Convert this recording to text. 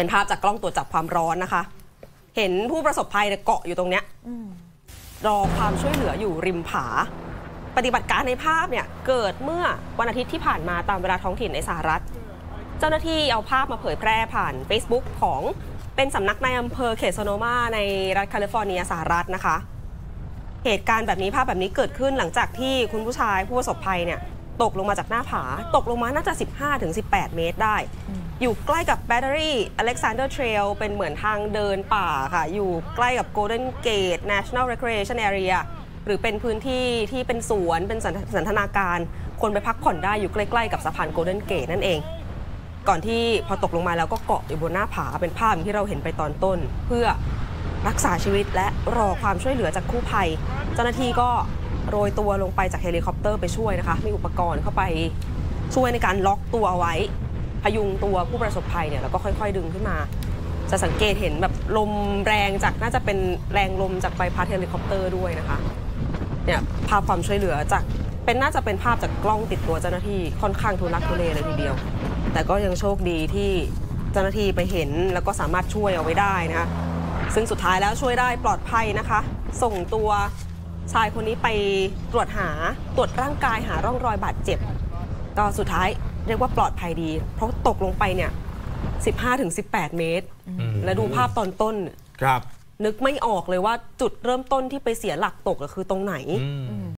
เป็นภาพจากกล้องตรวจจับความร้อนนะคะ เห็นผู้ประสบภัยเนี่ยเกาะอยู่ตรงเนี้ยรอความช่วยเหลืออยู่ริมผา ปฏิบัติการในภาพเนี่ยเกิดเมื่อวันอาทิตย์ที่ผ่านมาตามเวลาท้องถิ่นในสหรัฐ เจ้าหน้าที่เอาภาพมาเผยแพร่ผ่าน Facebook ของเป็นสำนักนายอำเภอเขตโซโนมาในรัฐแคลิฟอร์เนียสหรัฐนะคะ เหตุการณ์แบบนี้ภาพแบบนี้เกิดขึ้นหลังจากที่คุณผู้ชายผู้ประสบภัยเนี่ยตกลงมาจากหน้าผา ตกลงมาน่าจะ 15-18 เมตรได้ อยู่ใกล้กับแบตเตอรี่อเล็กซานเดอร์เทรลเป็นเหมือนทางเดินป่าค่ะ อยู่ใกล้กับ Golden Gate National Recreation Area หรือเป็นพื้นที่ที่เป็นสวนเป็นสันทนาการ คนไปพักผ่อนได้อยู่ใกล้ๆกับสะพาน Golden Gate นั่นเอง ก่อนที่พอตกลงมาแล้วก็เกาะอยู่บนหน้าผาเป็นภาพที่เราเห็นไปตอนต้น เพื่อรักษาชีวิตและรอความช่วยเหลือจากกู้ภัย เจ้าหน้าที่ก็โรยตัวลงไปจากเฮลิคอปเตอร์ไปช่วยนะคะ มีอุปกรณ์เข้าไปช่วยในการล็อกตัวเอาไว้ พยุงตัวผู้ประสบภัยเนี่ยแล้วก็ค่อย ๆ ดึงขึ้นมา จะสังเกตเห็นแบบลมแรงจากน่าจะเป็นแรงลมจากใบพัดเฮลิคอปเตอร์ด้วยนะคะเนี่ยภาพความช่วยเหลือจากเป็นน่าจะเป็นภาพจากกล้องติดตัวเจ้าหน้าที่ค่อนข้างทุลักทุเลเลยทีเดียว แต่ก็ยังโชคดีที่เจ้าหน้าที่ไปเห็นแล้วก็สามารถช่วยเอาไว้ได้นะคะซึ่งสุดท้ายแล้วช่วยได้ปลอดภัยนะคะ ส่งตัวชายคนนี้ไปตรวจหาตรวจร่างกายหาร่องรอยบาดเจ็บ ก็สุดท้าย เรียกว่าปลอดภัยดี เพราะตกลงไปเนี่ย15-18 เมตร แล้วดูภาพตอนต้น ครับ นึกไม่ออกเลยว่าจุดเริ่มต้นที่ไปเสียหลักตกอะคือตรงไหนอืม